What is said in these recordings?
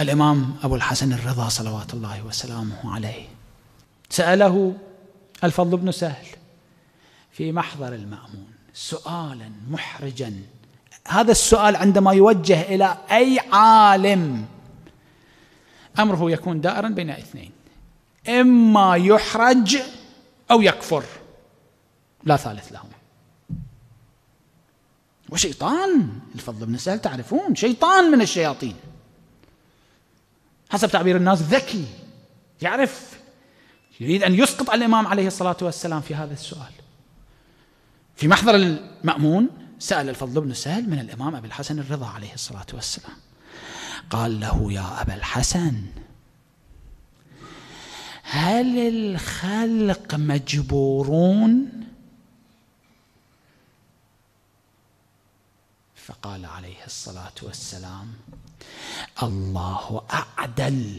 الإمام أبو الحسن الرضا صلوات الله وسلامه عليه. سأله الفضل بن سهل في محضر المأمون سؤالا محرجا. هذا السؤال عندما يوجه إلى أي عالم أمره يكون دائرا بين اثنين. إما يحرج أو يكفر. لا ثالث لهما. وشيطان الفضل بن سهل تعرفون شيطان من الشياطين. حسب تعبير الناس ذكي يعرف يريد أن يسقط الإمام عليه الصلاة والسلام في هذا السؤال. في محضر المأمون سأل الفضل بن سهل من الإمام أبي الحسن الرضا عليه الصلاة والسلام. قال له يا أبا الحسن هل الخلق مجبورون؟ فقال عليه الصلاة والسلام الله أعدل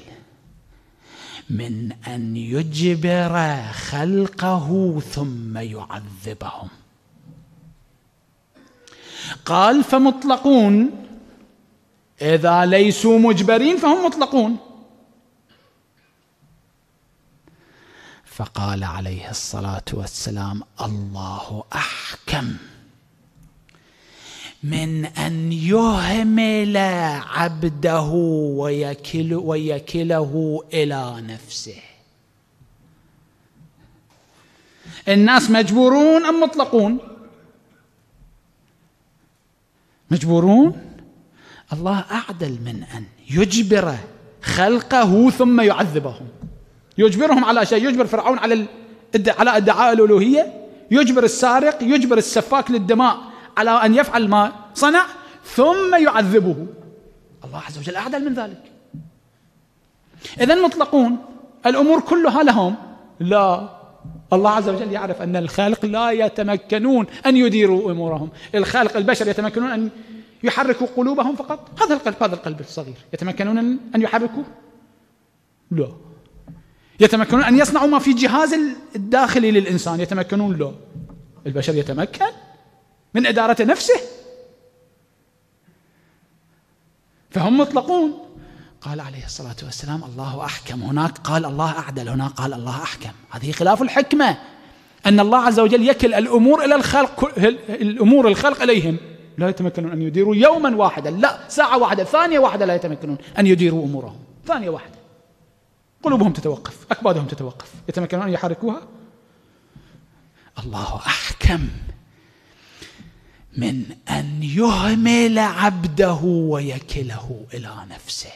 من أن يجبر خلقه ثم يعذبهم. قال فمطلقون. إذا ليسوا مجبرين فهم مطلقون. فقال عليه الصلاة والسلام الله أحكم. من أن يهمل عبده ويكل ويكله إلى نفسه. الناس مجبورون أم مطلقون؟ مجبورون؟ الله أعدل من أن يجبر خلقه ثم يعذبهم. يجبرهم على شيء يجبر فرعون على على ادعاء الألوهية يجبر السارق يجبر السفاك للدماء. على أن يفعل ما صنع ثم يعذبه. الله عز وجل أعدل من ذلك. اذا مطلقون الأمور كلها لهم. لا. الله عز وجل يعرف أن الخالق لا يتمكنون أن يديروا أمورهم. الخالق البشر يتمكنون أن يحركوا قلوبهم فقط. هذا القلب هذا القلب الصغير. يتمكنون ان يحركوا؟ لا. يتمكنون أن يصنعوا ما في جهاز الداخلي للإنسان. يتمكنون؟ له البشر يتمكن. من إدارة نفسه. فهم مطلقون. قال عليه الصلاة والسلام الله أحكم. هناك قال الله أعدل هناك قال الله أحكم. هذه خلاف الحكمة. أن الله عز وجل يكل الأمور إلى الخلق الأمور الخلق إليهم. لا يتمكنون أن يديروا يوما واحدا. لا ساعة واحدة ثانية واحدة لا يتمكنون أن يديروا أمورهم. ثانية واحدة. قلوبهم تتوقف أكبادهم تتوقف. يتمكنون أن يحركوها؟ الله أحكم. من أن يهمل عبده ويكله إلى نفسه.